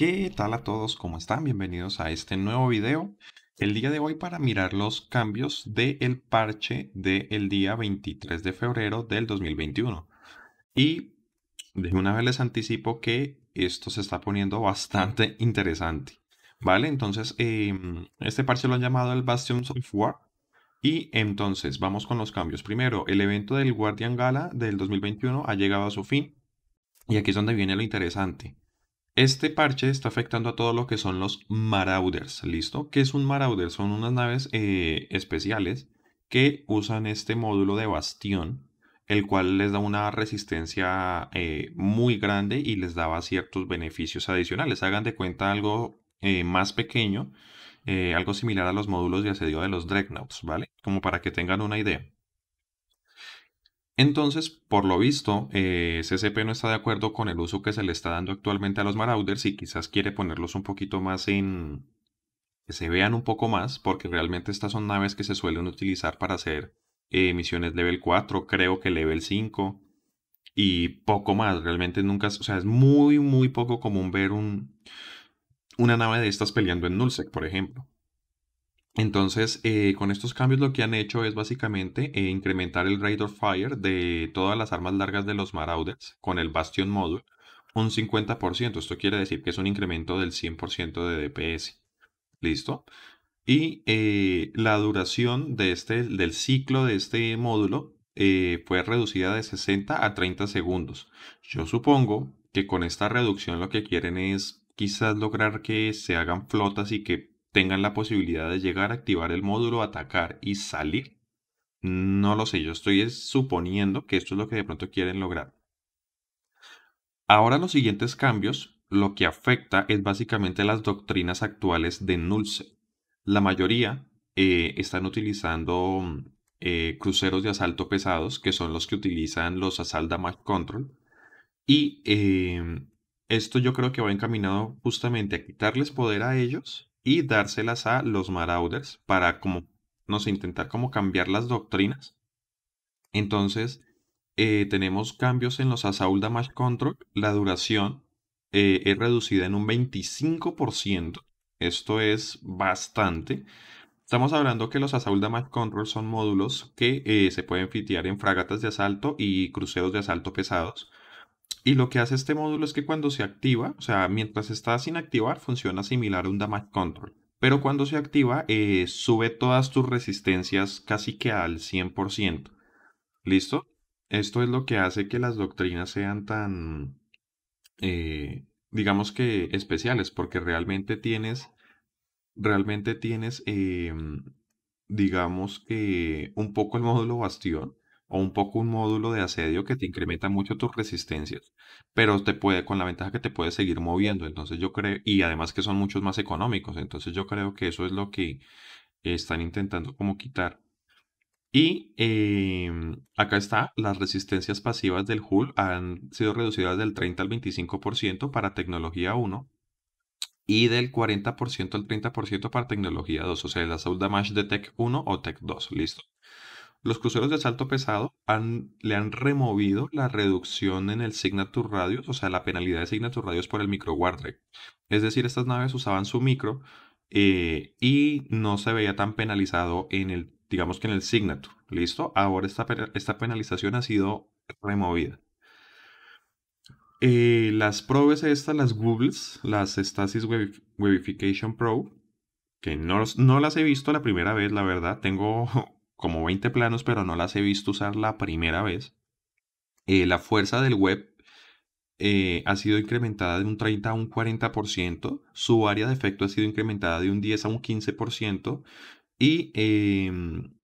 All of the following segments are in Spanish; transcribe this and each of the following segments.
¿Qué tal a todos? ¿Cómo están? Bienvenidos a este nuevo video. El día de hoy para mirar los cambios del parche del día 23 de febrero del 2021. Y de una vez les anticipo que esto se está poniendo bastante interesante. ¿Vale? Entonces, em, este parche lo han llamado el Bastions of War. Y entonces, vamos con los cambios. Primero, el evento del Guardian Gala del 2021 ha llegado a su fin. Y aquí es donde viene lo interesante. Este parche está afectando a todo lo que son los Marauders, ¿listo? ¿Qué es un Marauder? Son unas naves eh, especiales que usan este módulo de bastión, el cual les da una resistencia eh, muy grande y les daba ciertos beneficios adicionales. Hagan de cuenta algo eh, más pequeño, algo similar a los módulos de asedio de los Dreadnoughts, ¿vale? Como para que tengan una idea. Entonces, por lo visto, eh, CCP no está de acuerdo con el uso que se le está dando actualmente a los Marauders y quizás quiere ponerlos un poquito más en... que se vean un poco más, porque realmente estas son naves que se suelen utilizar para hacer eh, misiones level 4, creo que level 5 y poco más. Realmente nunca, o sea, es muy, muy poco común ver un, una nave de estas peleando en Nullsec, por ejemplo. Entonces, eh, con estos cambios lo que han hecho es básicamente eh, incrementar el rate of fire de todas las armas largas de los Marauders con el Bastion Module un 50%. Esto quiere decir que es un incremento del 100% de DPS. ¿Listo? Y eh, la duración de este, del ciclo de este módulo fue reducida de 60 a 30 segundos. Yo supongo que con esta reducción lo que quieren es quizás lograr que se hagan flotas y que tengan la posibilidad de llegar a activar el módulo, atacar y salir. No lo sé, yo estoy suponiendo que esto es lo que de pronto quieren lograr. Ahora los siguientes cambios, lo que afecta es básicamente las doctrinas actuales de Nulce. La mayoría eh, están utilizando eh, cruceros de asalto pesados, que son los que utilizan los Assault Damage Control. Y em, esto yo creo que va encaminado justamente a quitarles poder a ellos y dárselas a los Marauders para como, no intentar como cambiar las doctrinas. Entonces, eh, tenemos cambios en los Assault Damage Control. La duración eh, es reducida en un 25%. Esto es bastante. Estamos hablando que los Assault Damage Control son módulos que eh, se pueden fitear en fragatas de asalto y cruceros de asalto pesados. Y lo que hace este módulo es que cuando se activa, o sea, mientras está sin activar, funciona similar a un damage control. Pero cuando se activa, eh, sube todas tus resistencias casi que al 100%. ¿Listo? Esto es lo que hace que las doctrinas sean tan, eh, digamos que especiales, porque realmente tienes, realmente tienes, em, digamos que un poco el módulo bastión, o un poco un módulo de asedio que te incrementa mucho tus resistencias, pero te puede, con la ventaja que te puede seguir moviendo. Entonces yo creo, y además que son muchos más económicos. Entonces yo creo que eso es lo que están intentando como quitar. Y em, acá está, las resistencias pasivas del HUL han sido reducidas del 30 al 25% para tecnología 1 y del 40% al 30% para tecnología 2, o sea, la Soul Damage de Tech 1 o Tech 2, listo. Los cruceros de asalto pesado le han removido la reducción en el Signature Radius, o sea, la penalidad de Signature Radius por el micro Wardrake. Es decir, estas naves usaban su micro eh, y no se veía tan penalizado en el, digamos que en el Signature. ¿Listo? Ahora esta, esta penalización ha sido removida. Eh, las probes estas, las Googles, las Stasis Webification Probe, que no, no las he visto la primera vez, la verdad. Tengo como 20 planos, pero no las he visto usar la primera vez. Eh, la fuerza del web eh, ha sido incrementada de un 30 a un 40%, su área de efecto ha sido incrementada de un 10 a un 15% y em,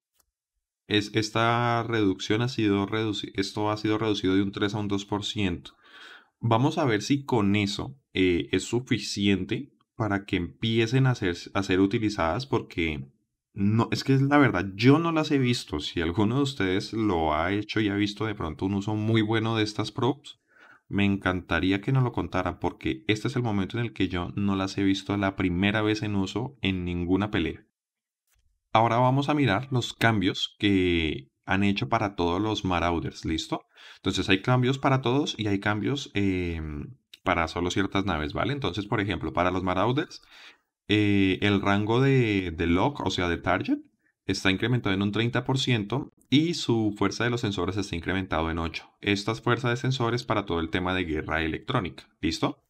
es, esta reducción ha sido esto ha sido reducido de un 3 a un 2%. Vamos a ver si con eso eh, es suficiente para que empiecen a ser, a ser utilizadas porque no, es que es la verdad, yo no las he visto. Si alguno de ustedes lo ha hecho y ha visto de pronto un uso muy bueno de estas props, me encantaría que nos lo contaran porque este es el momento en el que yo no las he visto la primera vez en uso en ninguna pelea. Ahora vamos a mirar los cambios que han hecho para todos los Marauders, ¿listo? Entonces hay cambios para todos y hay cambios em, para solo ciertas naves, ¿vale? Entonces, por ejemplo, para los Marauders, eh, el rango de, de lock, o sea, de target, está incrementado en un 30% y su fuerza de los sensores está incrementado en 8. Estas fuerzas de sensores para todo el tema de guerra electrónica. ¿Listo?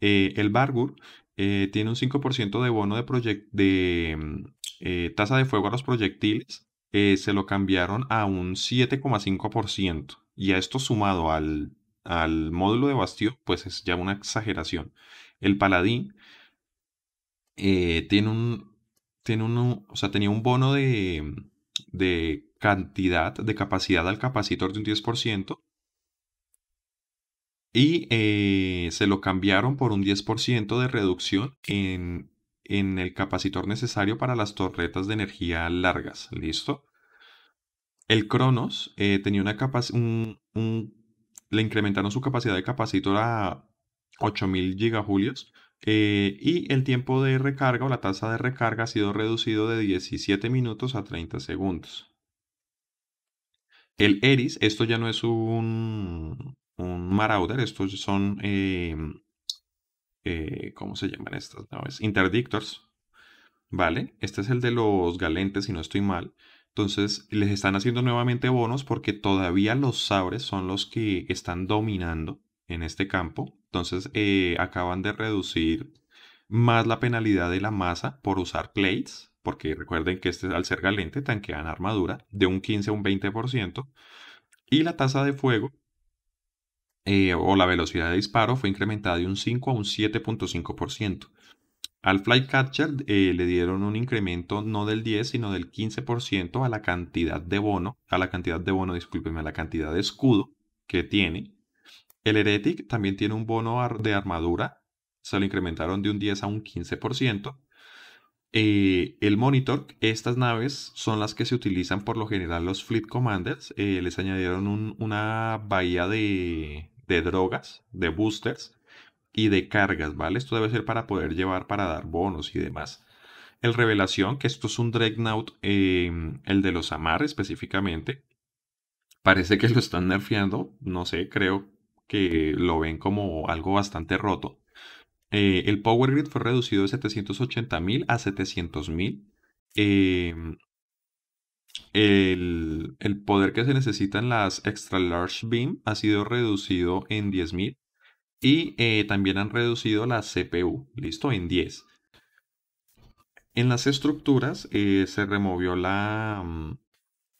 Eh, el Bargur eh, tiene un 5% de bono de, de mm, tasa de fuego a los proyectiles. se lo cambiaron a un 7,5%. Y a esto sumado al al módulo de bastión, pues es ya una exageración. El paladín eh, tiene un, tiene o sea, tenía un bono de, de cantidad, de capacidad al capacitor de un 10%. Y eh, se lo cambiaron por un 10% de reducción en, en el capacitor necesario para las torretas de energía largas. ¿Listo? El Cronos eh, tenía una un, un le incrementaron su capacidad de capacitor a 8000 gigajulios eh, y el tiempo de recarga o la tasa de recarga ha sido reducido de 17 minutos a 30 segundos. El Eris, esto ya no es un, un Marauder, estos son, eh, eh, ¿cómo se llaman estas naves? Interdictors, ¿vale? Este es el de los galentes, si no estoy mal. Entonces les están haciendo nuevamente bonos porque todavía los sabres son los que están dominando en este campo. Entonces eh, acaban de reducir más la penalidad de la masa por usar plates, porque recuerden que este al ser galente tanquean armadura de un 15 a un 20%. Y la tasa de fuego eh, o la velocidad de disparo fue incrementada de un 5 a un 7.5%. Al Flycatcher eh, le dieron un incremento no del 10, sino del 15% a la cantidad de bono, a la cantidad de bono, discúlpenme, a la cantidad de escudo que tiene. El Heretic también tiene un bono de armadura, se lo incrementaron de un 10 a un 15%. Eh, el Monitor, estas naves son las que se utilizan por lo general los Fleet Commanders. Eh, les añadieron una bahía de, drogas, de boosters, y de cargas, ¿vale? Esto debe ser para poder llevar para dar bonos y demás. El revelación, que esto es un Dreadnought, em, el de los Amar específicamente. Parece que lo están nerfeando, no sé, creo que lo ven como algo bastante roto. Eh, el Power Grid fue reducido de 780.000 a 700.000. Em, el, el, poder que se necesita en las Extra Large Beam ha sido reducido en 10.000 y eh, también han reducido la CPU, listo, en 10. En las estructuras eh, se removió la, mm,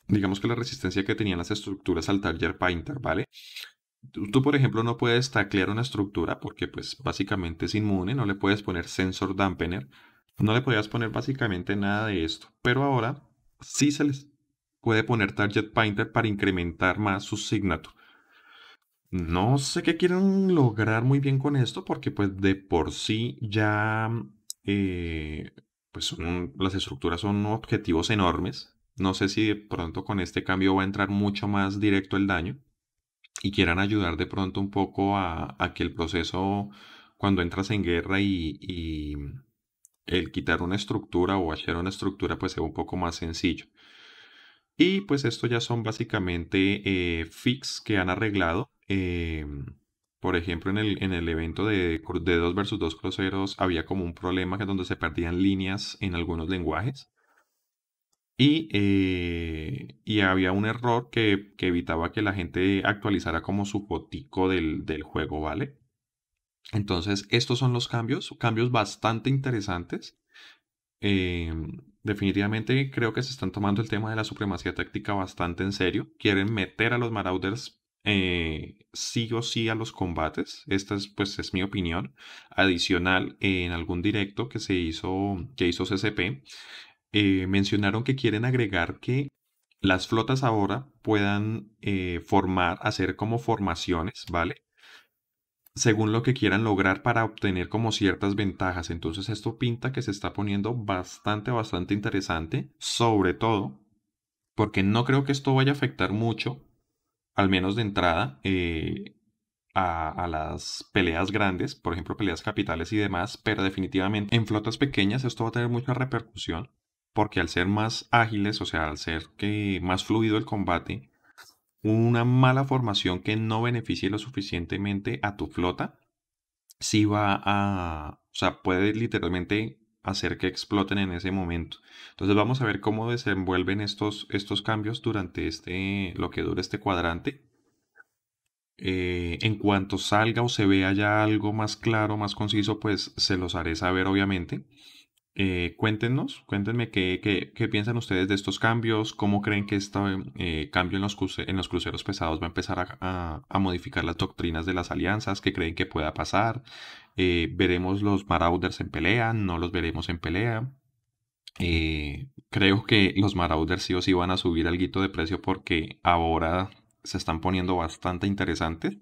digamos que la resistencia que tenían las estructuras al Target Painter, ¿vale? Tú, por ejemplo, no puedes taclear una estructura porque, pues, básicamente es inmune, no le puedes poner sensor dampener, no le podías poner básicamente nada de esto. Pero ahora sí se les puede poner Target Painter para incrementar más su signature. No sé qué quieren lograr muy bien con esto, porque pues de por sí ya eh, pues las estructuras son objetivos enormes. No sé si de pronto con este cambio va a entrar mucho más directo el daño y quieran ayudar de pronto un poco a, que el proceso cuando entras en guerra y, el quitar una estructura o hacer una estructura pues sea un poco más sencillo. Y pues esto ya son básicamente eh, fix que han arreglado Em, por ejemplo, en el, en el evento de, de 2 versus 2 cruceros había como un problema que donde se perdían líneas en algunos lenguajes. Y, eh, y había un error que, evitaba que la gente actualizara como su fotico del, del juego, ¿vale? Entonces, estos son los cambios, cambios bastante interesantes. Em, definitivamente creo que se están tomando el tema de la supremacía táctica bastante en serio. Quieren meter a los Marauders eh, sí o sí a los combates. Esta es, pues, es mi opinión. Adicional, en algún directo que se hizo, que hizo CCP, eh, mencionaron que quieren agregar que las flotas ahora puedan eh, formar, hacer como formaciones, ¿vale? Según lo que quieran lograr para obtener como ciertas ventajas. Entonces esto pinta que se está poniendo bastante, bastante interesante, sobre todo porque no creo que esto vaya a afectar mucho al menos de entrada, eh, a, las peleas grandes, por ejemplo, peleas capitales y demás, pero definitivamente en flotas pequeñas esto va a tener mucha repercusión, porque al ser más ágiles, o sea, al ser que más fluido el combate, una mala formación que no beneficie lo suficientemente a tu flota sí va a, o sea, puede literalmente hacer que exploten en ese momento. Entonces vamos a ver cómo desenvuelven estos, estos cambios durante este, lo que dura este cuadrante. Eh, en cuanto salga o se vea ya algo más claro, más conciso, pues se los haré saber obviamente. Eh, cuéntenos, cuéntenme qué, qué, piensan ustedes de estos cambios, cómo creen que este eh, cambio en los, en los, cruceros pesados va a empezar a, a, modificar las doctrinas de las alianzas, qué creen que pueda pasar. Eh, veremos los Marauders en pelea, no los veremos en pelea. creo que los Marauders sí o sí van a subir algo de precio porque ahora se están poniendo bastante interesantes.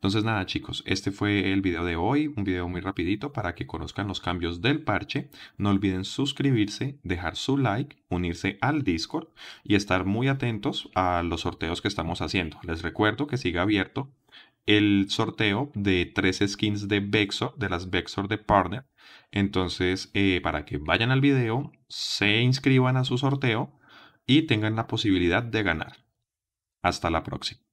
Entonces nada chicos, este fue el video de hoy, un video muy rapidito para que conozcan los cambios del parche. No olviden suscribirse, dejar su like, unirse al Discord y estar muy atentos a los sorteos que estamos haciendo. Les recuerdo que sigue abierto el sorteo de tres skins de Vexor, de las Vexor de Partner. Entonces, eh, para que vayan al video, se inscriban a su sorteo y tengan la posibilidad de ganar. Hasta la próxima.